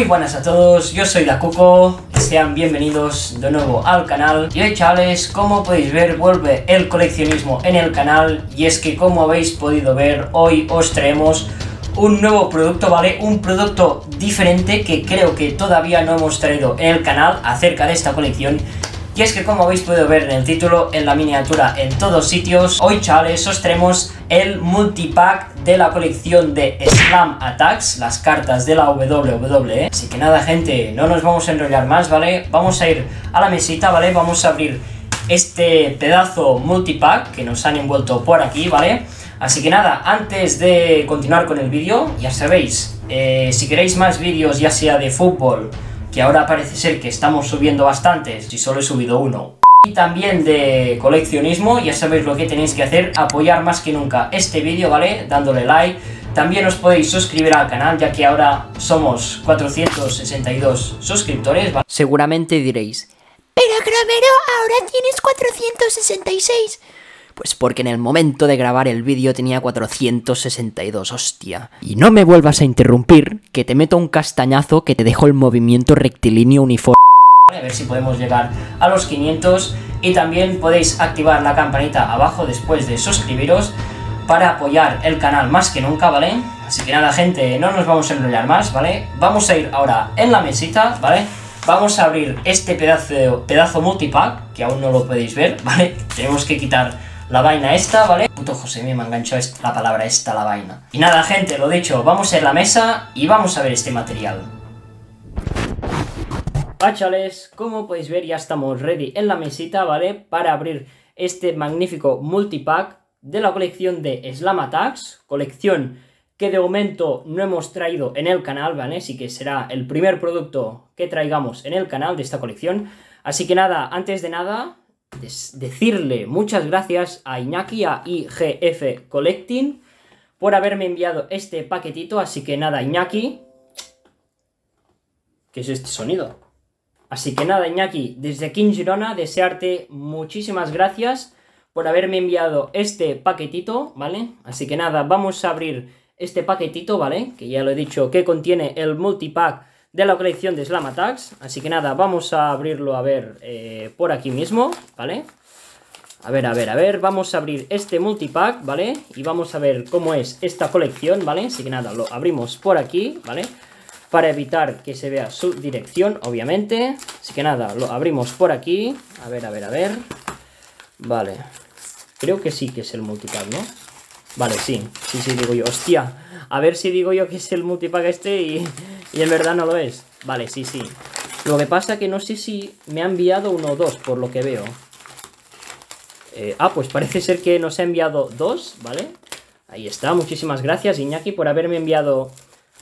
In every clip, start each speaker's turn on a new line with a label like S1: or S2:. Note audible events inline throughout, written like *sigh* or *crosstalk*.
S1: Muy buenas a todos, yo soy Dakuko, sean bienvenidos de nuevo al canal Y hoy chavales, como podéis ver, vuelve el coleccionismo en el canal Y es que como habéis podido ver, hoy os traemos un nuevo producto, ¿vale? Un producto diferente que creo que todavía no hemos traído en el canal acerca de esta colección y es que como habéis podido ver en el título, en la miniatura, en todos sitios, hoy chavales os traemos el multipack de la colección de Slam Attacks, las cartas de la WWE. Así que nada gente, no nos vamos a enrollar más, ¿vale? Vamos a ir a la mesita, ¿vale? Vamos a abrir este pedazo multipack que nos han envuelto por aquí, ¿vale? Así que nada, antes de continuar con el vídeo, ya sabéis, eh, si queréis más vídeos ya sea de fútbol, que ahora parece ser que estamos subiendo bastantes, si solo he subido uno. Y también de coleccionismo, ya sabéis lo que tenéis que hacer, apoyar más que nunca este vídeo, ¿vale? Dándole like. También os podéis suscribir al canal, ya que ahora somos 462 suscriptores, ¿vale?
S2: Seguramente diréis,
S3: pero Cromero, ahora tienes 466.
S2: Pues porque en el momento de grabar el vídeo tenía 462, hostia. Y no me vuelvas a interrumpir, que te meto un castañazo que te dejo el movimiento rectilíneo uniforme.
S1: A ver si podemos llegar a los 500 y también podéis activar la campanita abajo después de suscribiros para apoyar el canal más que nunca, ¿vale? Así que nada, gente, no nos vamos a enrollar más, ¿vale? Vamos a ir ahora en la mesita, ¿vale? Vamos a abrir este pedazo, pedazo multipack, que aún no lo podéis ver, *laughs* ¿vale? Tenemos que quitar la vaina esta, ¿vale? Puto José me enganchó la palabra esta, la vaina. Y nada, gente, lo dicho, vamos a ir a la mesa y vamos a ver este material. Páchales, como podéis ver ya estamos ready en la mesita, ¿vale? Para abrir este magnífico multipack de la colección de Slam Attacks, colección que de momento no hemos traído en el canal, ¿vale? Así que será el primer producto que traigamos en el canal de esta colección. Así que nada, antes de nada, decirle muchas gracias a Iñaki, a IGF Collecting, por haberme enviado este paquetito. Así que nada, Iñaki. ¿Qué es este sonido? Así que nada, Iñaki, desde aquí en Girona, desearte muchísimas gracias por haberme enviado este paquetito, ¿vale? Así que nada, vamos a abrir este paquetito, ¿vale? Que ya lo he dicho, que contiene el multipack de la colección de Slam Attacks. Así que nada, vamos a abrirlo a ver eh, por aquí mismo, ¿vale? A ver, a ver, a ver, vamos a abrir este multipack, ¿vale? Y vamos a ver cómo es esta colección, ¿vale? Así que nada, lo abrimos por aquí, ¿vale? Para evitar que se vea su dirección, obviamente. Así que nada, lo abrimos por aquí. A ver, a ver, a ver. Vale. Creo que sí que es el multipack, ¿no? Vale, sí. Sí, sí, digo yo. Hostia. A ver si digo yo que es el multipack este y, y en verdad no lo es. Vale, sí, sí. Lo que pasa que no sé si me ha enviado uno o dos, por lo que veo. Eh, ah, pues parece ser que nos ha enviado dos, ¿vale? Ahí está, muchísimas gracias Iñaki por haberme enviado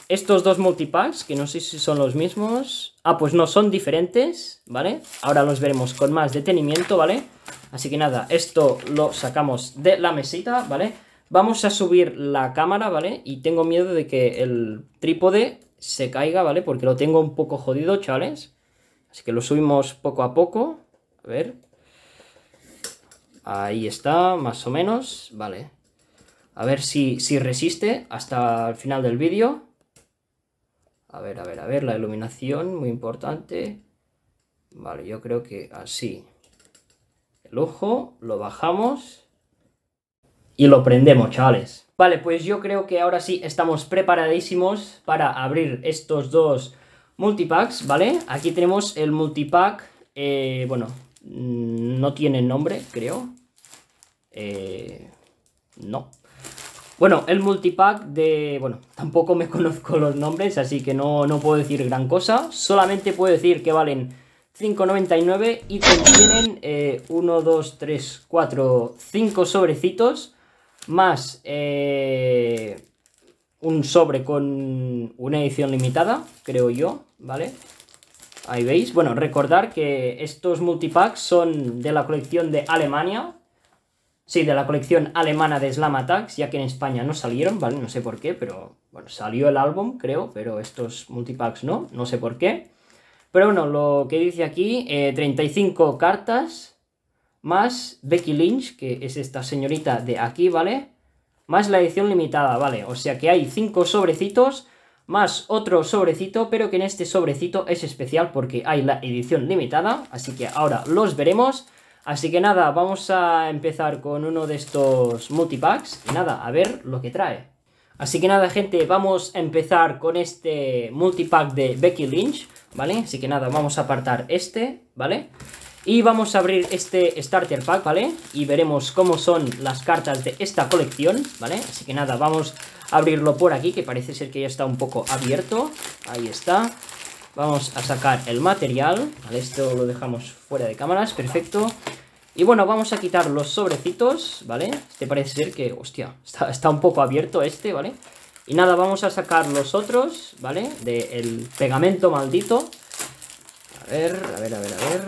S1: estos dos multipacks, que no sé si son los mismos. Ah, pues no, son diferentes, ¿vale? Ahora los veremos con más detenimiento, ¿vale? Así que nada, esto lo sacamos de la mesita, ¿vale? Vamos a subir la cámara, ¿vale? Y tengo miedo de que el trípode se caiga, ¿vale? Porque lo tengo un poco jodido, chavales. Así que lo subimos poco a poco. A ver. Ahí está, más o menos. Vale. A ver si, si resiste hasta el final del vídeo. A ver, a ver, a ver, la iluminación, muy importante. Vale, yo creo que así. El ojo, lo bajamos y lo prendemos, chavales. Vale, pues yo creo que ahora sí estamos preparadísimos para abrir estos dos multipacks, ¿vale? Aquí tenemos el multipack, eh, bueno, mm, no tiene nombre, creo. Eh, no. Bueno, el multipack de... Bueno, tampoco me *laughs* conozco los nombres, así que no, no puedo decir gran cosa. Solamente puedo decir que valen 5,99 y contienen 1, 2, 3, 4, 5 sobrecitos más eh, un sobre con una edición limitada, creo yo, ¿vale? Ahí veis. Bueno, recordar que estos multipacks son de la colección de Alemania. Sí, de la colección alemana de Slam Attacks, ya que en España no salieron, ¿vale? No sé por qué, pero bueno, salió el álbum, creo, pero estos multipacks no, no sé por qué. Pero bueno, lo que dice aquí, 35 eh, cartas, más Becky Lynch, que es esta señorita de aquí, ¿vale? Más la edición limitada, ¿vale? O sea que hay 5 sobrecitos más otro sobrecito, pero que en este sobrecito es especial porque hay la edición limitada, así que ahora los veremos. Así que nada, vamos a empezar con uno de estos multipacks y nada, a ver lo que trae. Así que nada, gente, vamos a empezar con este multipack de Becky Lynch, ¿vale? Así que nada, vamos a apartar este, ¿vale? Y vamos a abrir este Starter Pack, ¿vale? Y veremos cómo son las cartas de esta colección, ¿vale? Así que nada, vamos a abrirlo por aquí, que parece ser que ya está un poco abierto. Ahí está. Vamos a sacar el material, ¿vale? Esto lo dejamos fuera de cámaras, perfecto. Y bueno, vamos a quitar los sobrecitos, ¿vale? Este parece ser que, hostia, está, está un poco abierto este, ¿vale? Y nada, vamos a sacar los otros, ¿vale? Del pegamento maldito. A ver, a ver, a ver, a ver...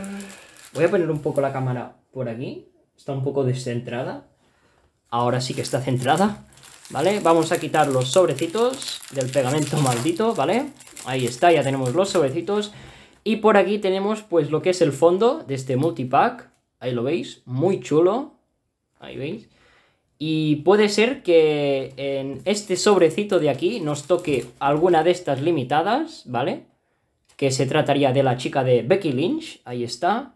S1: Voy a poner un poco la cámara por aquí. Está un poco descentrada. Ahora sí que está centrada. ¿Vale? Vamos a quitar los sobrecitos del pegamento maldito, ¿vale? Ahí está, ya tenemos los sobrecitos. Y por aquí tenemos pues lo que es el fondo de este multipack. Ahí lo veis, muy chulo. Ahí veis. Y puede ser que en este sobrecito de aquí nos toque alguna de estas limitadas, ¿vale? Que se trataría de la chica de Becky Lynch. Ahí está.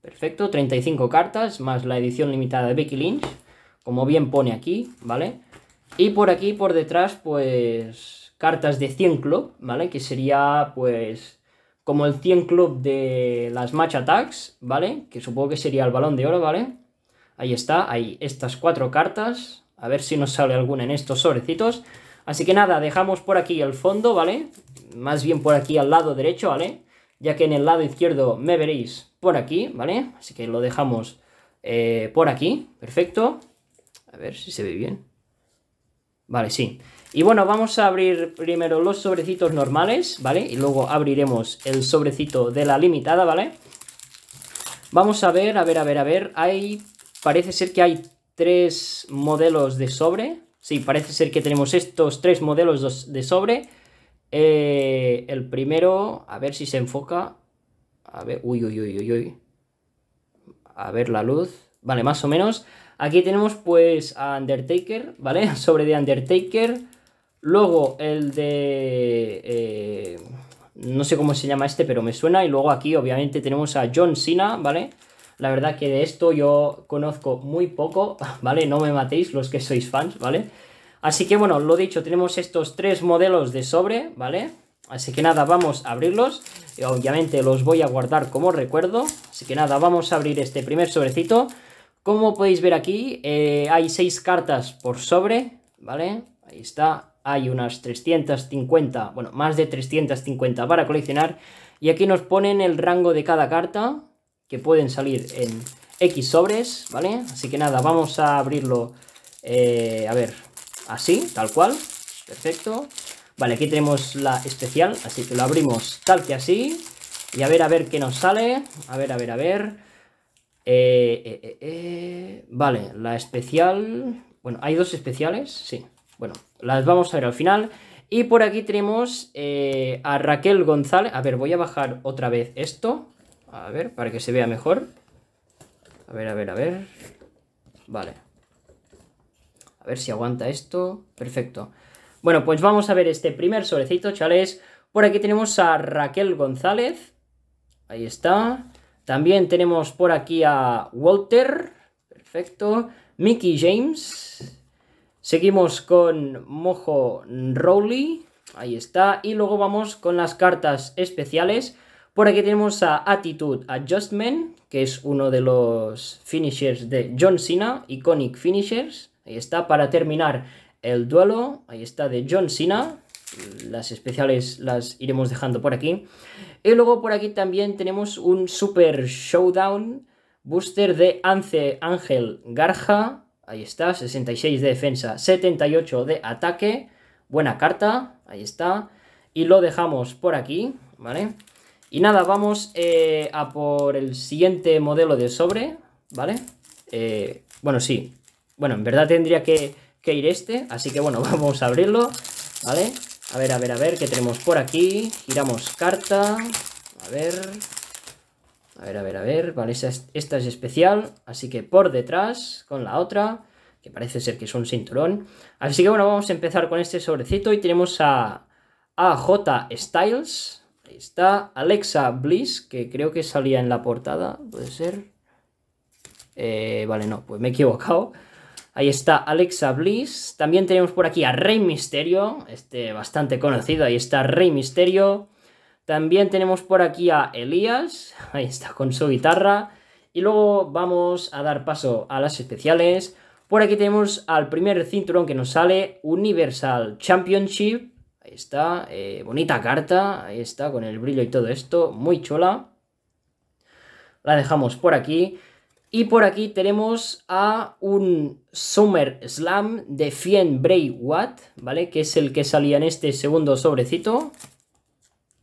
S1: Perfecto, 35 cartas, más la edición limitada de Becky Lynch, como bien pone aquí, ¿vale? Y por aquí, por detrás, pues, cartas de 100 Club, ¿vale? Que sería, pues, como el 100 Club de las Match Attacks, ¿vale? Que supongo que sería el balón de oro, ¿vale? Ahí está, hay estas cuatro cartas, a ver si nos sale alguna en estos sobrecitos. Así que nada, dejamos por aquí el fondo, ¿vale? Más bien por aquí al lado derecho, ¿vale? Ya que en el lado izquierdo me veréis por aquí, ¿vale? Así que lo dejamos eh, por aquí, perfecto. A ver si se ve bien. Vale, sí. Y bueno, vamos a abrir primero los sobrecitos normales, ¿vale? Y luego abriremos el sobrecito de la limitada, ¿vale? Vamos a ver, a ver, a ver, a ver. Hay... Parece ser que hay tres modelos de sobre. Sí, parece ser que tenemos estos tres modelos de sobre. Eh, el primero, a ver si se enfoca. A ver, uy, uy, uy, uy, uy. A ver la luz. Vale, más o menos. Aquí tenemos pues a Undertaker, ¿vale? *laughs* Sobre de Undertaker. Luego el de... Eh, no sé cómo se llama este, pero me suena. Y luego aquí obviamente tenemos a John Cena, ¿vale? La verdad que de esto yo conozco muy poco, *laughs* ¿vale? No me matéis los que sois fans, ¿vale? Así que bueno, lo dicho, tenemos estos tres modelos de sobre, ¿vale? Así que nada, vamos a abrirlos. Y obviamente los voy a guardar como recuerdo. Así que nada, vamos a abrir este primer sobrecito. Como podéis ver aquí, eh, hay seis cartas por sobre, ¿vale? Ahí está. Hay unas 350, bueno, más de 350 para coleccionar. Y aquí nos ponen el rango de cada carta, que pueden salir en X sobres, ¿vale? Así que nada, vamos a abrirlo, eh, a ver, así, tal cual. Perfecto. Vale, aquí tenemos la especial, así que lo abrimos tal que así. Y a ver, a ver qué nos sale. A ver, a ver, a ver. Eh, eh, eh, vale, la especial... Bueno, hay dos especiales, sí. Bueno, las vamos a ver al final. Y por aquí tenemos a Raquel González. A ver, voy a bajar otra vez esto. A ver, para que se vea mejor. A ver, a ver, a ver. Vale. A ver si aguanta esto. Perfecto. Bueno, pues vamos a ver este primer sobrecito, chales. Por aquí tenemos a Raquel González. Ahí está. También tenemos por aquí a Walter. Perfecto. Mickey James. Seguimos con Mojo Rowley. Ahí está. Y luego vamos con las cartas especiales. Por aquí tenemos a Attitude Adjustment, que es uno de los finishers de John Cena, Iconic Finishers. Ahí está, para terminar el duelo, ahí está, de John Cena. Las especiales las iremos dejando por aquí. Y luego por aquí también tenemos un Super Showdown Booster de Ance Ángel Garja. Ahí está, 66 de defensa, 78 de ataque. Buena carta, ahí está. Y lo dejamos por aquí, ¿vale? Y nada, vamos eh, a por el siguiente modelo de sobre, ¿vale? Eh, bueno, sí. Bueno, en verdad tendría que que ir este. Así que bueno, *laughs* vamos a abrirlo, ¿vale? A ver, a ver, a ver, ¿qué tenemos por aquí? Giramos carta. A ver... A ver, a ver, a ver. Vale, esta es, especial. Así que por detrás, con la otra, que parece ser que es un cinturón. Así que bueno, vamos a empezar con este sobrecito. Y tenemos a, AJ Styles. Ahí está. Alexa Bliss, que creo que salía en la portada. Puede ser. Eh, vale, no, pues me he equivocado. Ahí está Alexa Bliss. También tenemos por aquí a Rey Misterio, este bastante conocido. Ahí está Rey Misterio. También tenemos por aquí a Elías. *laughs* Ahí está con su guitarra. Y luego vamos a dar paso a las especiales. Por aquí tenemos al primer cinturón que nos sale, Universal Championship. Ahí está, eh, bonita carta, ahí está, con el brillo y todo esto, muy chula. La dejamos por aquí. Y por aquí tenemos a un Summer Slam de Fien Bray Watt, ¿vale? Que es el que salía en este segundo sobrecito.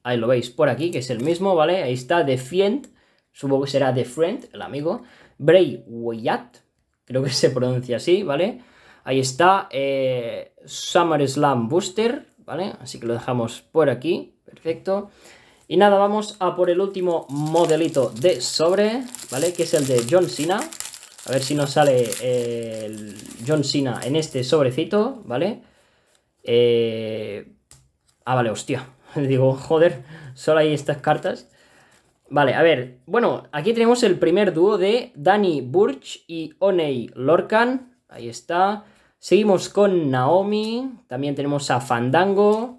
S1: Ahí lo veis por aquí, que es el mismo, ¿vale? Ahí está, de Fien, supongo que será de Friend, el amigo. Bray Watt, creo que se pronuncia así, ¿vale? Ahí está, eh, Summer Slam Booster, ¿vale? Así que lo dejamos por aquí, perfecto. Y nada, vamos a por el último modelito de sobre, ¿vale? Que es el de John Cena. A ver si nos sale el John Cena en este sobrecito, ¿vale? Eh... Ah, vale, hostia. *laughs* Digo, joder, solo hay estas cartas. Vale, a ver, bueno, aquí tenemos el primer dúo de Danny Burch y Oney Lorcan. Ahí está. Seguimos con Naomi. También tenemos a Fandango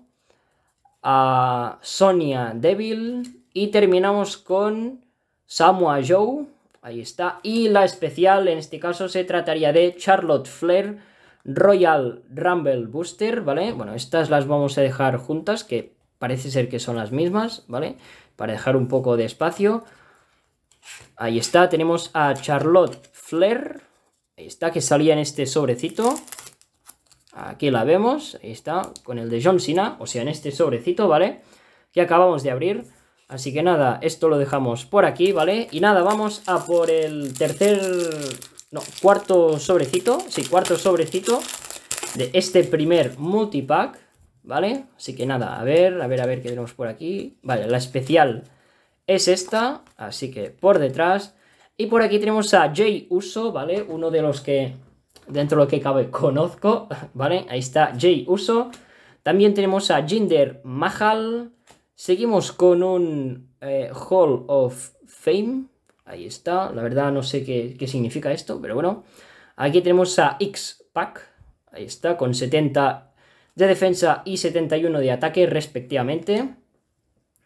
S1: a Sonia Devil y terminamos con Samoa Joe, ahí está, y la especial en este caso se trataría de Charlotte Flair Royal Rumble Booster, ¿vale? Bueno, estas las vamos a dejar juntas, que parece ser que son las mismas, ¿vale? Para dejar un poco de espacio. Ahí está, tenemos a Charlotte Flair, ahí está, que salía en este sobrecito, Aquí la vemos, ahí está, con el de John Cena, o sea, en este sobrecito, ¿vale? Que acabamos de abrir. Así que nada, esto lo dejamos por aquí, ¿vale? Y nada, vamos a por el tercer... No, cuarto sobrecito, sí, cuarto sobrecito de este primer multipack, ¿vale? Así que nada, a ver, a ver, a ver qué tenemos por aquí. Vale, la especial es esta, así que por detrás. Y por aquí tenemos a Jay Uso, ¿vale? Uno de los que dentro de lo que cabe conozco, ¿vale? Ahí está Jay Uso. También tenemos a Jinder Mahal. Seguimos con un eh, Hall of Fame. Ahí está. La verdad no sé qué, qué significa esto, pero bueno. Aquí tenemos a X-Pac. Ahí está, con 70 de defensa y 71 de ataque respectivamente.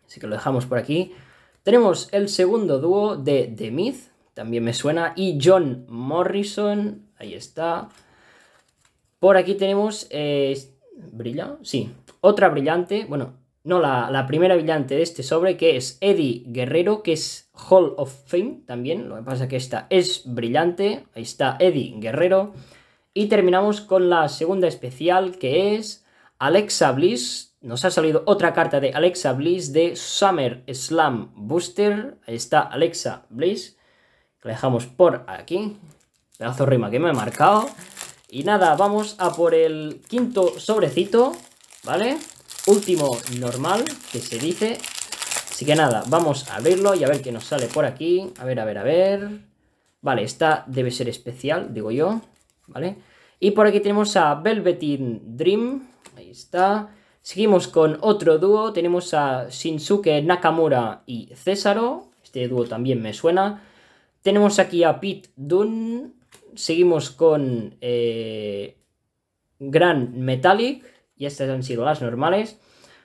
S1: Así que lo dejamos por aquí. Tenemos el segundo dúo de The Myth, también me suena, y John Morrison, Ahí está. Por aquí tenemos... Eh, ¿Brilla? Sí. Otra brillante. Bueno, no, la, primera brillante de este sobre, que es Eddie Guerrero, que es Hall of Fame también. Lo que pasa es que esta es brillante. Ahí está Eddie Guerrero. Y terminamos con la segunda especial, que es Alexa Bliss. Nos ha salido otra carta de Alexa Bliss de Summer Slam Booster. Ahí está Alexa Bliss. La dejamos por aquí. Pedazo rima que me he marcado. Y nada, vamos a por el quinto sobrecito, ¿vale? Último normal, que se dice. Así que nada, vamos a abrirlo y a ver qué nos sale por aquí. A ver, a ver, a ver. Vale, esta debe ser especial, digo yo, ¿vale? Y por aquí tenemos a Velveteen Dream, ahí está. Seguimos con otro dúo, tenemos a Shinsuke Nakamura y Césaro. Este dúo también me suena. Tenemos aquí a Pete Dunne, seguimos con eh, Gran Metallic. Y estas han sido las normales.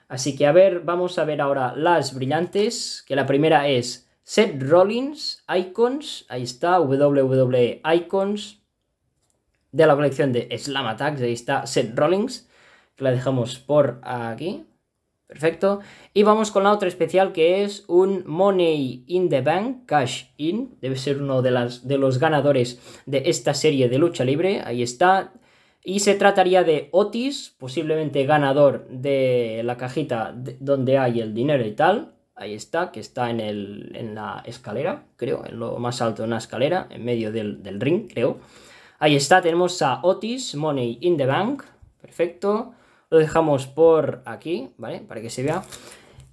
S1: Así que a ver, vamos a ver ahora las brillantes. Que la primera es Seth Rollins Icons. Ahí está, WWE Icons. De la colección de Slam Attacks. Ahí está Seth Rollins. Que la dejamos por aquí. Perfecto. Y vamos con la otra especial que es un Money in the Bank Cash In. Debe ser uno de, las, de los ganadores de esta serie de lucha libre. Ahí está. Y se trataría de Otis, posiblemente ganador de la cajita donde hay el dinero y tal. Ahí está, que está en, el, en la escalera, creo, en lo más alto de una escalera, en medio del, del ring, creo. Ahí está, tenemos a Otis, Money in the Bank. Perfecto. Lo dejamos por aquí, ¿vale? Para que se vea.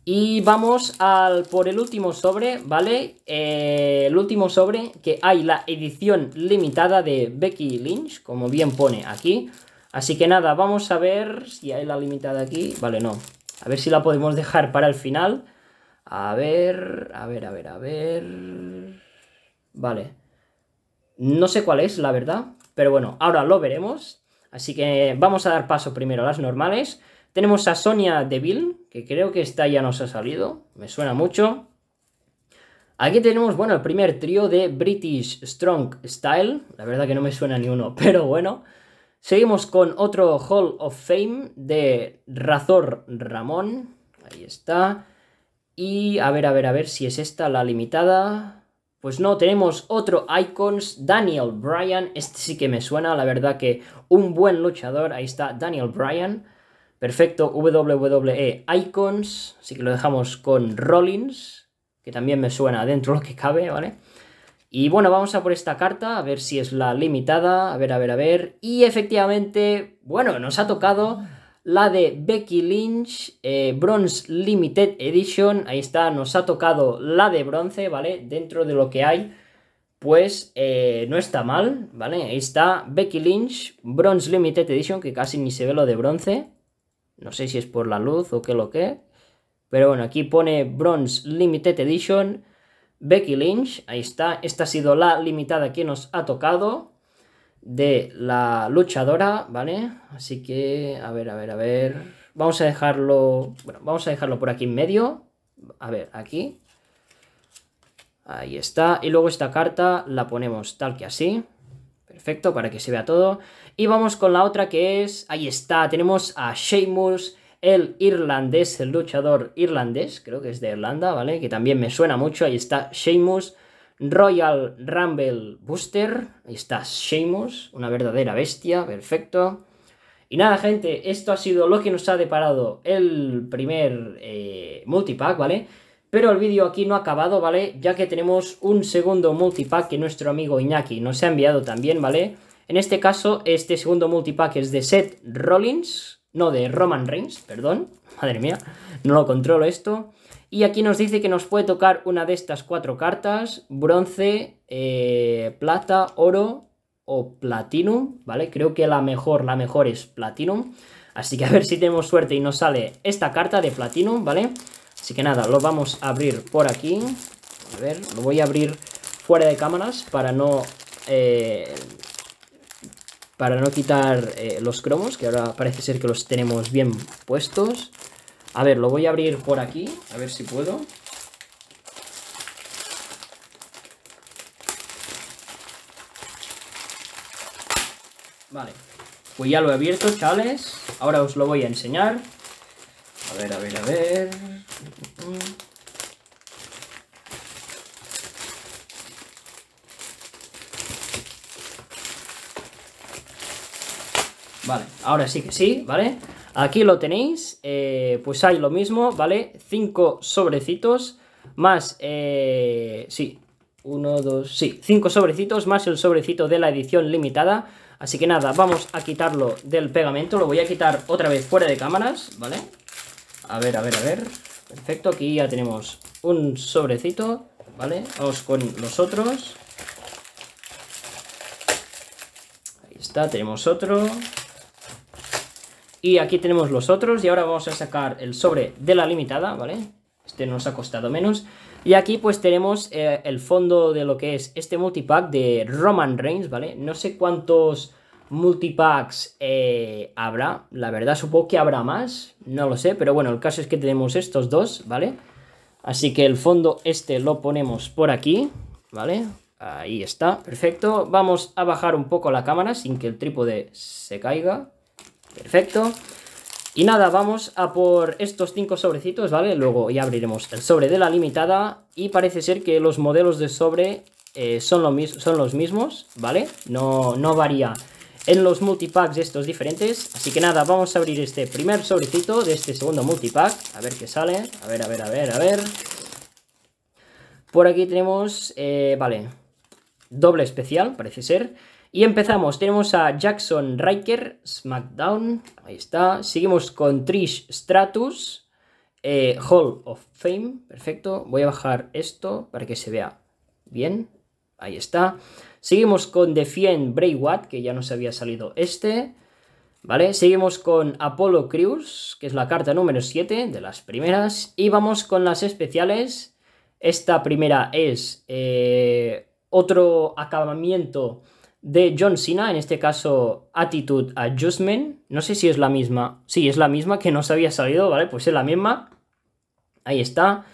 S1: Y vamos al, por el último sobre, ¿vale? Eh, el último sobre, que hay la edición limitada de Becky Lynch, como bien pone aquí. Así que nada, vamos a ver si hay la limitada aquí. Vale, no. A ver si la podemos dejar para el final. A ver, a ver, a ver, a ver... Vale. No sé cuál es, la verdad. Pero bueno, ahora lo veremos. Así que vamos a dar paso primero a las normales. Tenemos a Sonia Deville, que creo que esta ya nos ha salido. Me suena mucho. Aquí tenemos, bueno, el primer trío de British Strong Style. La verdad que no me suena ni uno, *laughs* pero bueno. Seguimos con otro Hall of Fame de Razor Ramón. Ahí está. Y a ver, a ver, a ver si es esta la limitada. Pues no, tenemos otro Icons, Daniel Bryan. Este sí que me suena, la verdad que un buen luchador. Ahí está Daniel Bryan. Perfecto, WWE Icons. Así que lo dejamos con Rollins, que también me suena dentro lo que cabe, ¿vale? Y bueno, vamos a por esta carta, a ver si es la limitada. A ver, a ver, a ver. Y efectivamente, bueno, nos ha tocado la de Becky Lynch, eh, Bronze Limited Edition. Ahí está, nos ha tocado la de bronce, ¿vale? Dentro de lo que hay, pues eh, no está mal, ¿vale? Ahí está Becky Lynch, Bronze Limited Edition, que casi ni se ve lo de bronce. No sé si es por la luz o qué lo que. Pero bueno, aquí pone Bronze Limited Edition. Becky Lynch, ahí está. Esta ha sido la limitada que nos ha tocado de la luchadora, ¿vale? Así que, a ver, a ver, a ver. Vamos a dejarlo, bueno, vamos a dejarlo por aquí en medio. A ver, aquí. Ahí está. Y luego esta carta la ponemos tal que así. Perfecto, para que se vea todo. Y vamos con la otra que es, ahí está, tenemos a Sheamus, el irlandés, el luchador irlandés, creo que es de Irlanda, ¿vale? Que también me suena mucho, ahí está Sheamus. Royal Rumble Booster. Ahí está Sheamus, una verdadera bestia, perfecto. Y nada, gente, esto ha sido lo que nos ha deparado el primer eh, multipack, ¿vale? Pero el vídeo aquí no ha acabado, ¿vale? Ya que tenemos un segundo multipack que nuestro amigo Iñaki nos ha enviado también, ¿vale? En este caso, este segundo multipack es de Seth Rollins, no de Roman Reigns, perdón. *laughs* Madre mía, no lo controlo esto. Y aquí nos dice que nos puede tocar una de estas cuatro cartas, bronce, eh, plata, oro o platinum, ¿vale? Creo que la mejor, la mejor es platinum. Así que a ver si tenemos suerte y nos sale esta carta de platinum, ¿vale? Así que nada, lo vamos a abrir por aquí. A ver, lo voy a abrir fuera de cámaras para no... Eh, para no quitar eh, los cromos, que ahora parece ser que los tenemos bien puestos. A ver, lo voy a abrir por aquí, a ver si puedo. Vale, pues ya lo he abierto, chavales. Ahora os lo voy a enseñar. A ver, a ver, a ver. Vale, ahora sí que sí, ¿vale? Aquí lo tenéis, eh, pues hay lo mismo, ¿vale? Cinco sobrecitos más, eh, sí, uno, dos, sí, cinco sobrecitos más el sobrecito de la edición limitada. Así que nada, vamos a quitarlo del pegamento, lo voy a quitar otra vez fuera de cámaras, ¿vale? A ver, a ver, a ver, perfecto, aquí ya tenemos un sobrecito, ¿vale? Vamos con los otros. Ahí está, tenemos otro. Y aquí tenemos los otros y ahora vamos a sacar el sobre de la limitada, ¿vale? Este nos ha costado menos. Y aquí pues tenemos eh, el fondo de lo que es este multipack de Roman Reigns, ¿vale? No sé cuántos multipacks eh, habrá, la verdad supongo que habrá más, no lo sé, pero bueno, el caso es que tenemos estos dos, ¿vale? Así que el fondo este lo ponemos por aquí, ¿vale? Ahí está, perfecto. Vamos a bajar un poco la cámara sin que el trípode se caiga. Perfecto. Y nada, vamos a por estos cinco sobrecitos, ¿vale? Luego ya abriremos el sobre de la limitada y parece ser que los modelos de sobre eh, son, son, los mismos, ¿vale? No, no varía en los multipacks estos diferentes. Así que nada, vamos a abrir este primer sobrecito de este segundo multipack. A ver qué sale. A ver, a ver, a ver, a ver. Por aquí tenemos, eh, vale, doble especial, parece ser. Y empezamos, tenemos a Jackson Riker, SmackDown, ahí está. Seguimos con Trish Stratus, eh, Hall of Fame, perfecto. Voy a bajar esto para que se vea bien, ahí está. Seguimos con Defiant Bray Watt, que ya nos había salido este. ¿Vale? Seguimos con Apollo Crews, que es la carta número 7 de las primeras. Y vamos con las especiales. Esta primera es eh, otro acabamiento de John Cena, en este caso Attitude Adjustment. No sé si es la misma. Sí, es la misma que nos había salido, ¿vale? Pues es la misma. Ahí está.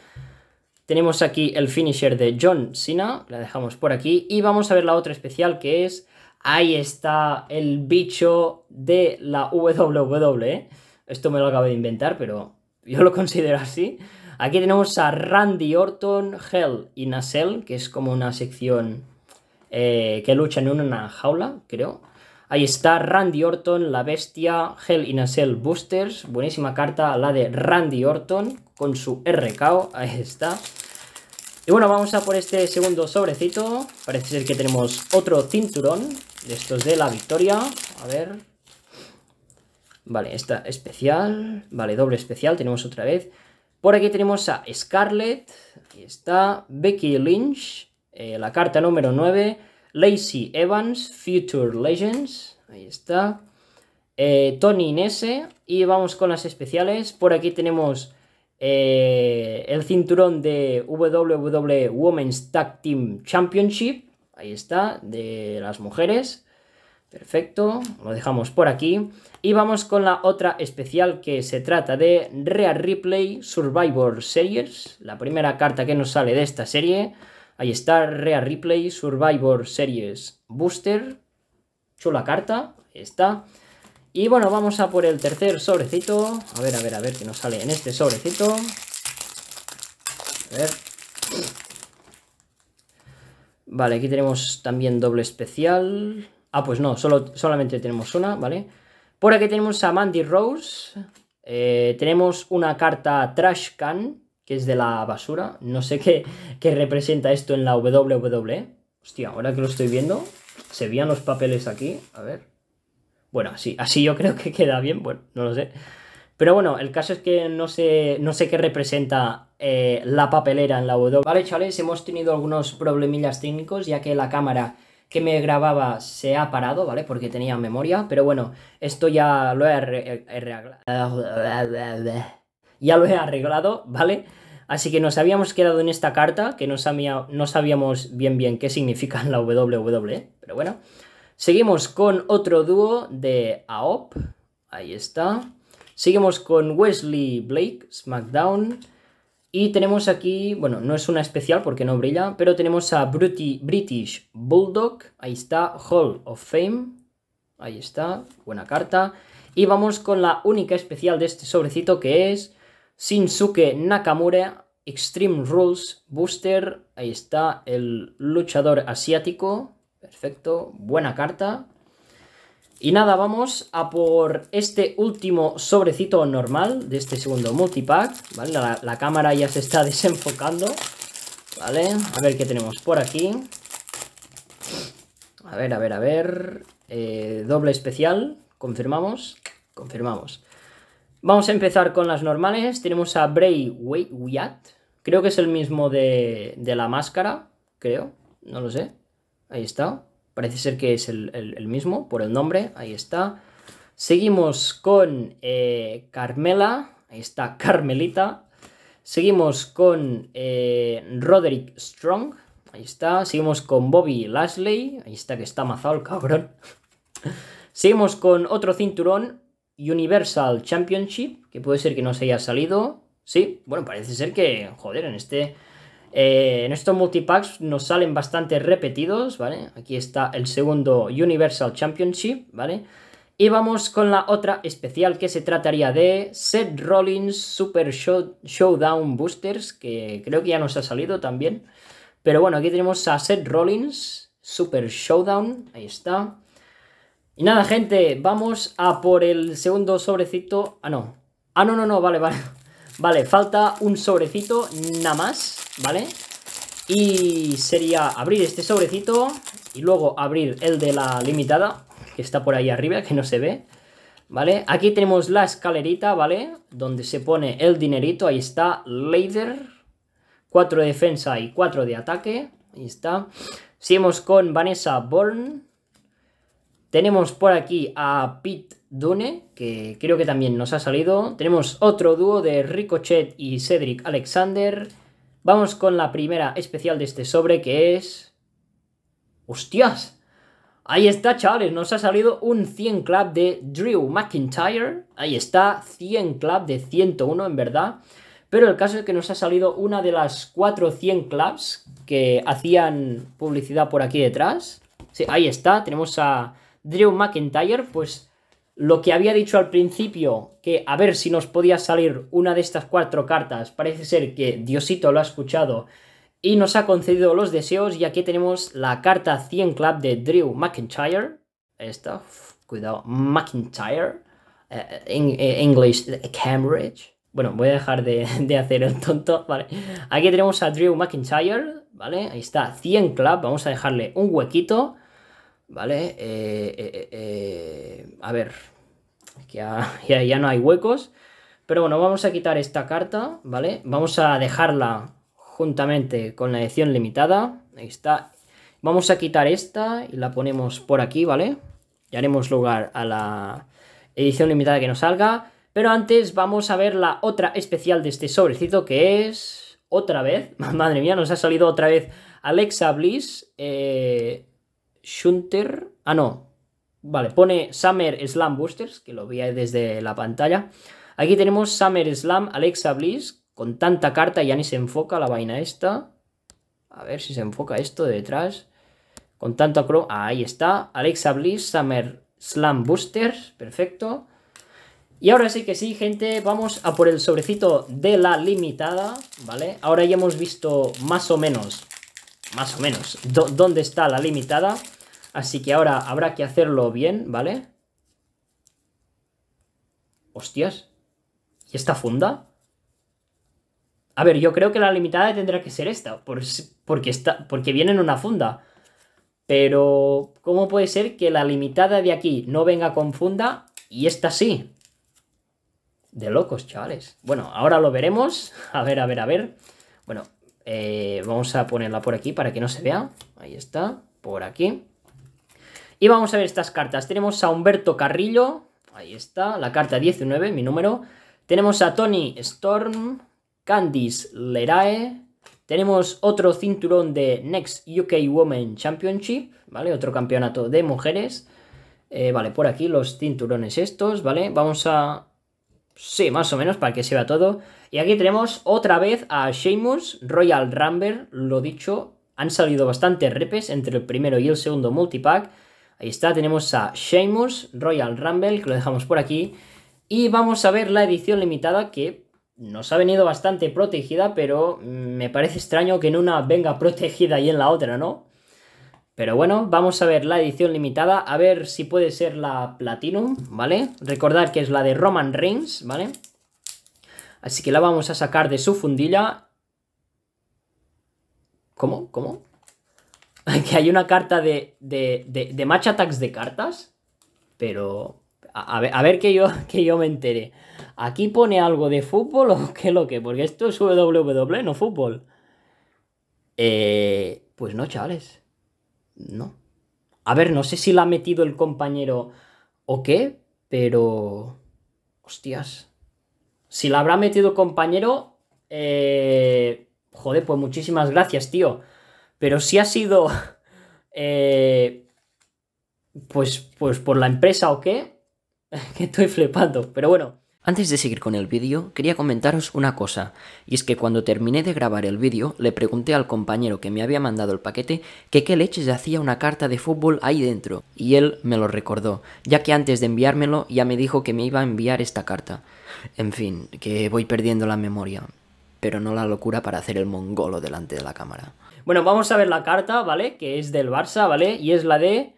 S1: Tenemos aquí el finisher de John Cena, la dejamos por aquí. Y vamos a ver la otra especial que es Ahí está el bicho de la WWE. Esto me lo acabo de inventar, pero yo lo considero así. Aquí tenemos a Randy Orton, Hell y Nacelle, que es como una sección eh, que luchan en una jaula, creo. Ahí está Randy Orton, la bestia, Hell y Nacelle Boosters. Buenísima carta, la de Randy Orton con su RKO. Ahí está. Y bueno, vamos a por este segundo sobrecito. Parece ser que tenemos otro cinturón de estos de la victoria. A ver. Vale, esta especial. Vale, doble especial. Tenemos otra vez. Por aquí tenemos a Scarlett. Aquí está. Becky Lynch. Eh, la carta número 9. Lacey Evans. Future Legends. Ahí está. Eh, Tony Nese. Y vamos con las especiales. Por aquí tenemos eh, el cinturón de WWE Women's Tag Team Championship. Ahí está, de las mujeres. Perfecto, lo dejamos por aquí. Y vamos con la otra especial que se trata de Rhea Ripley Survivor Series. La primera carta que nos sale de esta serie. Ahí está Rhea Ripley Survivor Series Booster. Chula carta, ahí está. Y bueno, vamos a por el tercer sobrecito. A ver, a ver, a ver qué nos sale en este sobrecito. A ver. Vale, aquí tenemos también doble especial. Ah, pues no, solo, solamente tenemos una, ¿vale? Por aquí tenemos a Mandy Rose. Eh, tenemos una carta Trash Can, es de la basura. No sé qué, qué representa esto en la WWE. Hostia, ahora que lo estoy viendo, se veían los papeles aquí. A ver. Bueno, así, así yo creo que queda bien, bueno, no lo sé. Pero bueno, el caso es que no sé, no sé qué representa eh, la papelera en la W. Vale, chavales, hemos tenido algunos problemillas técnicos, ya que la cámara que me grababa se ha parado, ¿vale? Porque tenía memoria, pero bueno, esto ya lo he arreglado. Ya lo he arreglado, ¿vale? Así que nos habíamos quedado en esta carta, que no, no sabíamos bien bien qué significa la WWE, pero bueno. Seguimos con otro dúo de AOP. Ahí está. Seguimos con Wesley Blake, SmackDown. Y tenemos aquí, bueno, no es una especial porque no brilla, pero tenemos a British Bulldog. Ahí está, Hall of Fame. Ahí está, buena carta. Y vamos con la única especial de este sobrecito que es Shinsuke Nakamura Extreme Rules Booster. Ahí está el luchador asiático. Perfecto, buena carta. Y nada, vamos a por este último sobrecito normal de este segundo multipack, ¿vale? La, cámara ya se está *laughs* desenfocando, ¿vale? A ver qué tenemos por aquí. A ver, a ver, a ver... Eh, doble especial, confirmamos, confirmamos. Vamos a empezar con las normales. Tenemos a Bray Wyatt. Creo que es el mismo de, de la máscara, creo, no lo sé. Ahí está. Parece ser que es el, mismo por el nombre. Ahí está. Seguimos con eh, Carmela. Ahí está *laughs* Carmelita. Seguimos con eh, Roderick Strong. Ahí está. Seguimos con Bobby Lashley. Ahí está que está mazado el cabrón. *laughs* Seguimos con otro cinturón. Universal Championship. Que puede ser que no se haya salido. Sí, bueno, parece ser que, joder, en este eh, en estos multipacks nos salen bastante repetidos, ¿vale? Aquí está el segundo Universal Championship, ¿vale? Y vamos con la otra especial que se trataría de Seth Rollins Super Showdown Boosters, que creo que ya nos ha salido también. Pero bueno, aquí tenemos a Seth Rollins Super Showdown, ahí está. Y nada, gente, vamos a por el segundo sobrecito. Ah, no. Ah, no, no, no, vale, vale. *laughs* Vale, falta un sobrecito nada más, ¿vale? Y sería abrir este sobrecito y luego abrir el de la limitada, que está por ahí arriba, que no se ve. ¿Vale? Aquí tenemos la escalerita, ¿vale? Donde se pone el dinerito, ahí está, Lader. 4 de defensa y 4 de ataque. Ahí está. Seguimos con Vanessa Bourne. Tenemos por aquí a Pete Dune, que creo que también nos ha salido. Tenemos otro dúo de Ricochet y Cedric Alexander. Vamos con la primera especial de este sobre que es... ¡Hostias! Ahí está, chavales, nos ha salido un 100 club de Drew McIntyre. Ahí está, 100 club de 101 en verdad. Pero el caso es que nos ha salido una de las 400 clubs que hacían publicidad por aquí detrás. Sí, ahí está, tenemos a Drew McIntyre, pues lo que había dicho al principio, que a ver si nos podía salir una de estas cuatro cartas, parece ser que Diosito lo ha escuchado y nos ha concedido los deseos y aquí tenemos la carta 100 Club de Drew McIntyre. Esta, cuidado, McIntyre. Eh, eh, English, Cambridge. Bueno, voy a dejar de, *laughs* hacer el tonto. Aquí tenemos a Drew McIntyre, ¿vale? Ahí está, 100 Club. Vamos a dejarle un huequito, ¿vale? Eh, a ver, *laughs* ya, ya no hay huecos. Pero bueno, vamos a quitar esta carta, ¿vale? Vamos a dejarla juntamente con la edición limitada. Ahí está. Vamos a quitar esta y la ponemos por aquí, ¿vale? Y haremos lugar a la edición limitada que nos salga. Pero antes vamos a ver la otra especial de este sobrecito que es... Otra vez, *laughs* madre mía, nos ha salido otra vez Alexa Bliss, eh, Shunter, ah no, vale, pone Summer Slam Boosters, que lo veis desde la pantalla. Aquí tenemos Summer Slam Alexa Bliss, con tanta carta ya ni se enfoca la vaina esta. A ver si se enfoca esto de detrás. Con tanto crow. Ahí está. Alexa Bliss, Summer Slam Boosters. Perfecto. Y ahora sí que sí, gente, vamos a por el sobrecito de la limitada, ¿vale? Ahora ya hemos visto más o menos, más o menos, dónde está la limitada. Así que ahora habrá que hacerlo bien, ¿vale? Hostias. ¿Y esta funda? A ver, yo creo que la limitada tendrá que ser esta, porque, está, porque viene en una funda. Pero, ¿cómo puede ser que la limitada de aquí no venga con funda y esta sí? De locos, chavales. Bueno, ahora lo veremos. *laughs* A ver, a ver, a ver. Bueno, eh, vamos a ponerla por aquí para que no se vea. Ahí está, por aquí. Y vamos a ver estas cartas. Tenemos a Humberto Carrillo. Ahí está, la carta 19, mi número. Tenemos a Tony Storm. Candice Lerae. Tenemos otro cinturón de Next UK Women Championship, ¿vale? Otro campeonato de mujeres. Eh, vale, por aquí los cinturones estos, ¿vale? Vamos a... Sí, más o menos, para que se vea todo. Y aquí tenemos otra vez a Sheamus, Royal Rumble, lo dicho. Han salido bastantes repes entre el primero y el segundo multipack. Ahí está, tenemos a Sheamus, Royal Rumble, que lo dejamos por aquí. Y vamos a ver la edición limitada que nos ha venido bastante protegida, pero me parece extraño que en una venga protegida y en la otra no. Pero bueno, vamos a ver la edición limitada, a ver si puede ser la Platinum, ¿vale? Recordad que es la de Roman Reigns, ¿vale? Así que la vamos a sacar de su fundilla. ¿Cómo? ¿Cómo? *laughs* que hay una carta de, de, de, match attacks de cartas, pero... A, ver, a ver que, yo, *laughs* que yo me entere. ¿Aquí pone algo de fútbol o qué lo que? Porque esto es WWE, no fútbol. Eh, pues no, chavales. No. A ver, no sé si la ha metido el compañero o qué, pero... Hostias. Si la habrá metido el compañero... Eh... Joder, pues muchísimas gracias, tío. Pero si ha sido... *laughs* Eh... Pues, pues por la empresa o qué, *laughs* que estoy flipando. Pero bueno,
S2: antes de seguir con el vídeo, quería comentaros una cosa, y es que cuando terminé de grabar el vídeo, le pregunté al compañero que me había mandado el paquete que qué leches hacía una carta de fútbol ahí dentro, y él me lo recordó, ya que antes de enviármelo ya me dijo que me iba a enviar esta carta. En fin, que voy perdiendo la memoria, pero no la locura para hacer el mongolo delante de la cámara.
S1: Bueno, vamos a ver la carta, ¿vale? Que es del Barça, ¿vale? Y es la de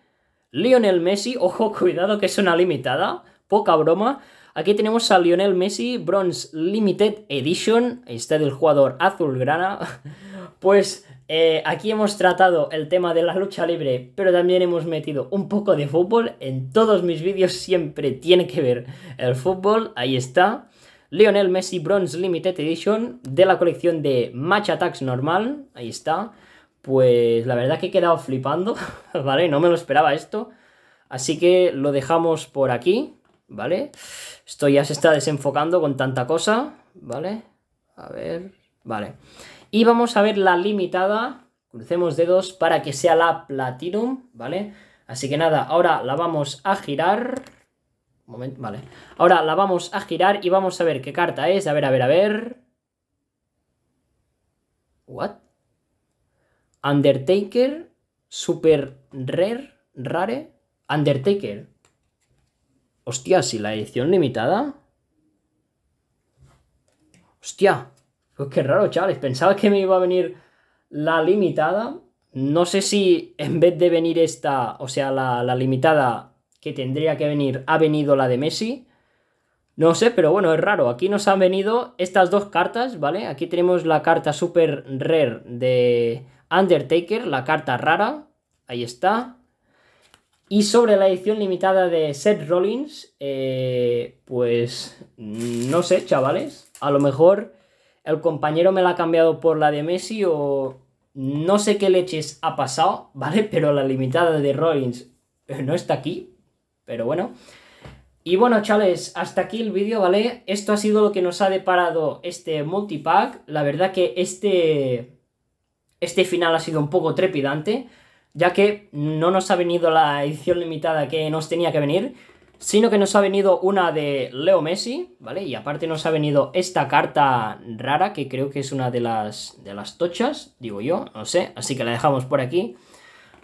S1: Lionel Messi, ojo, *laughs* cuidado que es una limitada, poca broma. Aquí tenemos a Lionel Messi, Bronze Limited Edition, está del jugador azulgrana. *laughs* Pues eh, aquí hemos tratado el tema de la lucha libre, pero también hemos metido un poco de fútbol. En todos mis vídeos siempre tiene que ver el fútbol, ahí está. Lionel Messi Bronze Limited Edition de la colección de Match Attacks normal, ahí está. Pues la verdad que he quedado flipando, *laughs* ¿vale? No me lo esperaba esto. Así que lo dejamos por aquí. ¿vale? Esto ya se está desenfocando con tanta cosa, ¿vale? A ver, vale. Y vamos a ver la limitada, crucemos dedos para que sea la Platinum, ¿vale? Así que nada, ahora la vamos a girar. momento, vale. Ahora la vamos a girar y vamos a ver qué carta es. A ver, a ver, a ver. What? Undertaker, Super Rare, Rare, Undertaker. Hostia, si la edición limitada. Hostia, pues qué raro, chavales. Pensaba que me iba a venir la limitada. No sé si en vez de venir esta, o sea, la, la limitada que tendría que venir, ha venido la de Messi. No sé, pero bueno, es raro. Aquí nos han venido estas dos cartas, ¿vale? Aquí tenemos la carta super rare de Undertaker, la carta rara. Ahí está. Y sobre la edición limitada de Seth Rollins, eh, pues no sé, chavales. A lo mejor el compañero me la ha cambiado por la de Messi o no sé qué leches ha pasado, *laughs* ¿vale? Pero la limitada de Rollins no está aquí. Pero bueno. Y bueno, chavales, hasta aquí el vídeo, ¿vale? Esto ha sido lo que nos ha deparado este multipack. La verdad que este, este final ha sido un poco trepidante ya que no nos ha venido la edición limitada que nos tenía que venir, sino que nos ha venido una de Leo Messi, ¿vale? Y aparte nos ha venido esta carta rara, que creo que es una de las, de las tochas, digo yo, no sé, así que la dejamos por aquí.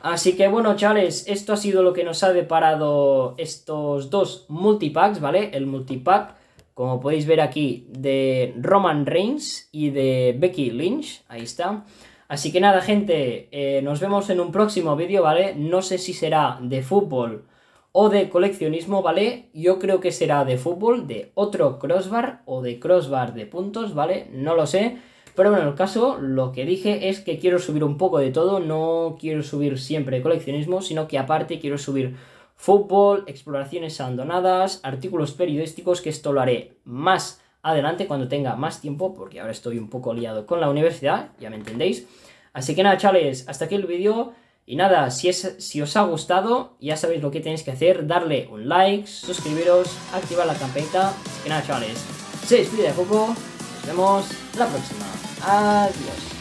S1: Así que bueno, chavales, esto ha sido lo que nos ha deparado estos dos multipacks, ¿vale? El multipack, como podéis ver aquí, de Roman Reigns y de Becky Lynch, ahí está. Así que nada, gente, eh, nos vemos en un próximo vídeo, ¿vale? No sé si será de fútbol o de coleccionismo, ¿vale? Yo creo que será de fútbol, de otro crossbar o de crossbar de puntos, ¿vale? No lo sé. Pero bueno, en el caso, lo que dije es que quiero subir un poco de todo, no quiero subir siempre coleccionismo, sino que aparte quiero subir fútbol, exploraciones abandonadas, artículos periodísticos, que esto lo haré más adelante cuando tenga más tiempo, porque ahora estoy un poco liado con la universidad, ya me entendéis. Así que nada, chavales, hasta aquí el vídeo. Y nada, si, es, si os ha gustado, ya sabéis lo que tenéis que hacer, darle un like, suscribiros, activar la campanita. Así que nada, chavales, se despide de poco, nos vemos la próxima. Adiós.